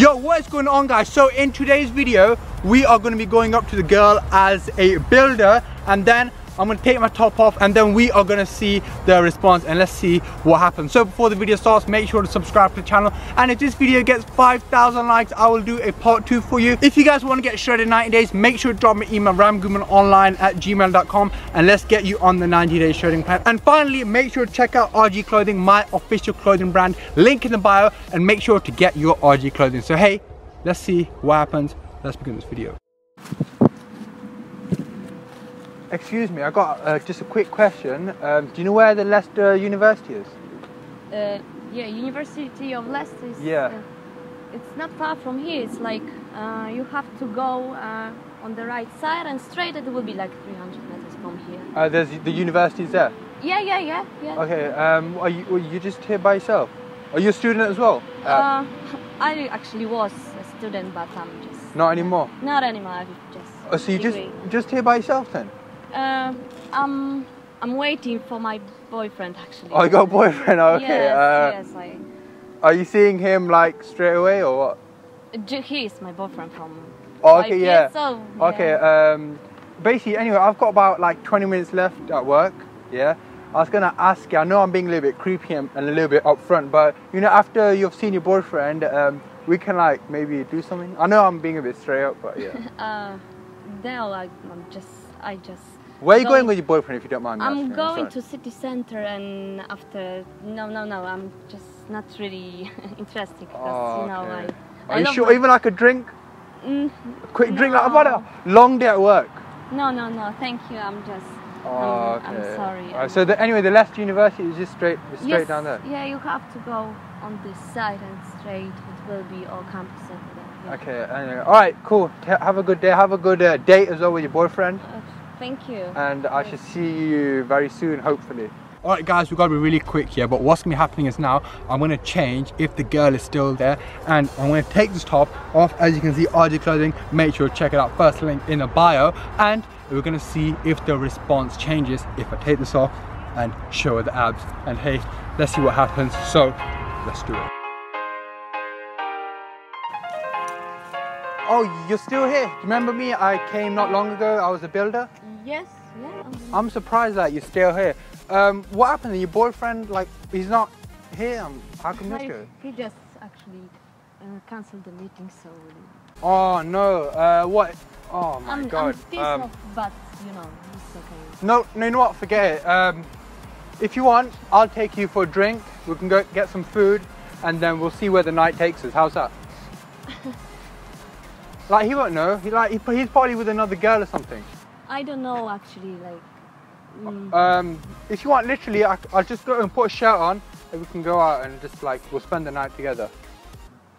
Yo, what is going on guys? So in today's video, we are going to be going up to the girl as a builder and then I'm gonna take my top off and then we are gonna see the response and let's see what happens. So before the video starts, make sure to subscribe to the channel. And if this video gets 5,000 likes, I will do a part two for you. If you guys wanna get shredded 90 days, make sure to drop me an email ramghumanonline at gmail.com and let's get you on the 90 day shredding plan. And finally, make sure to check out RG Clothing, my official clothing brand, link in the bio and make sure to get your RG clothing. So hey, let's see what happens. Let's begin this video. Excuse me, I got uh, just a quick question. Um, do you know where the Leicester University is? Uh, yeah, University of Leicester. Is, Yeah. uh, it's not far from here. It's like uh, you have to go uh, on the right side and straight. It will be like 300 meters from here. Uh, there's the university's there. Yeah, yeah, yeah, yeah. Okay. Um, are you are you just here by yourself? Are you a student as well? Uh, I actually was a student, but I'm just not anymore. not anymore. I'm just. Oh, so you just just here by yourself then? Uh, I'm I'm waiting for my boyfriend actually. Oh, you got a boyfriend. Okay. Yes, uh, yes. I. Are you seeing him like straight away or what? He is my boyfriend from. Oh, okay, yeah. Okay. yeah. Um, basically, anyway, I've got about like 20 minutes left at work. Yeah. I was gonna ask you. I know I'm being a little bit creepy and, and a little bit upfront, but you know, after you've seen your boyfriend, um, we can like maybe do something. I know I'm being a bit straight up, but yeah. Uh, no, I, I'm just I just. Where are you going Going- with your boyfriend if you don't mind me I'm asking? going sorry. to city center and after no no no I'm just not really interested because Oh, you know okay. I. Are I you sure? my- Even like a drink, Mm, a quick drink. Like, had a long day at work. no no no thank you I'm just. Oh, okay. I'm sorry. So the, anyway, the Leicester University is just straight, straight yes, down there. Yeah, you have to go on this side and straight. It will be all campus center. Yeah. Okay. Anyway, all right, cool. Have a good day. Have a good uh, date as well with your boyfriend, Uh, thank you. and I shall see you very soon, hopefully. All right, guys, we've got to be really quick here. But what's gonna be happening is now I'm gonna change if the girl is still there, and I'm gonna take this top off. As you can see, RG Clothing. Make sure to check it out. First link in the bio, and we're gonna see if the response changes if I take this off and show her the abs. And hey, let's see what happens. So, let's do it. Oh, you're still here. Do you remember me? I came not long ago. I was a builder. yes. Yeah. I'm- surprised that you're still here. Um, what happened? Your boyfriend, like, he's not here. Um, how come you're here? he just actually uh, cancelled the meeting, so Oh no. Uh, what? Oh my I'm, god. I'm pissed Um, off, but you know it's okay. no, no, you know what? Forget it. Um, if you want, I'll take you for a drink. We can go get some food, and then we'll see where the night takes us. How's that? like he won't know. He like he, he's probably with another girl or something. I don't know actually, like. Mm, Um, if you want, literally, I, I'll just go and put a shirt on, and we can go out and just like we'll spend the night together.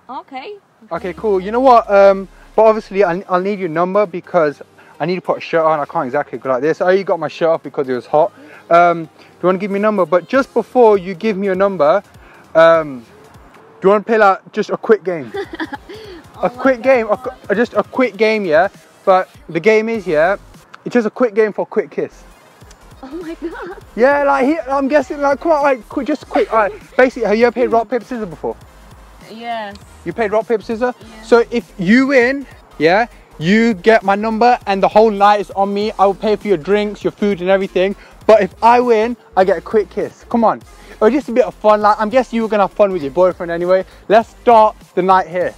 okay. Okay, cool. You know what? Um, but obviously, I, I'll need your number because I need to put a shirt on. I can't exactly go like this. I only got my shirt off because it was hot. Um, do you want to give me a number? But just before you give me your number, um, do you want to play like just a quick game? A quick game, a, just a quick game, yeah. But the game is, yeah, it's just a quick game for a quick kiss. Oh my god. Yeah, like he, I'm guessing, like come on, like quick, just quick. All right. Basically, have you ever played mm. rock paper scissors before? Yes. You played rock paper scissors. Yeah. So if you win, yeah, you get my number, and the whole night is on me. I will pay for your drinks, your food, and everything. But if I win, I get a quick kiss. Come on, or just a bit of fun. Like I'm guessing you were gonna have fun with your boyfriend anyway. Let's start the night here.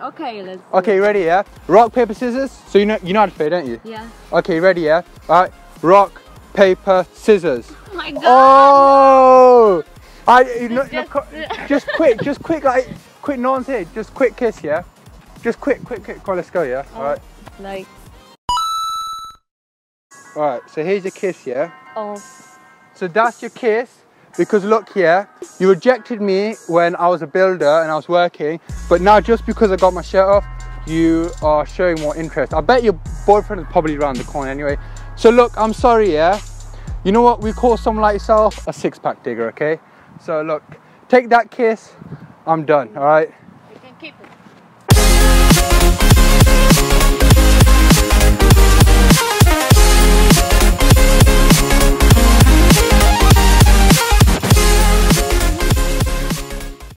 Okay, let's. Okay, ready? Yeah. Rock paper scissors. So you know you know how to play, don't you? Yeah. Okay, ready? Yeah. All right. Rock paper scissors. Oh my god. Oh! I know, Just- no, just quick, just quick, like quick. No one's here. Just quick kiss, yeah. Just quick, quick, quick. Come on, let's go, yeah. Oh, all right, Like. all right. So here's your kiss, yeah. Oh. So that's your kiss. Because look here, you rejected me when I was a builder and I was working, but now just because I got my shirt off, you are showing more interest. I bet your boyfriend is probably around the corner anyway. So look, I'm sorry, yeah. You know what we call someone like yourself? A six-pack digger, okay? So look, take that kiss. I'm done, all right? You can keep it.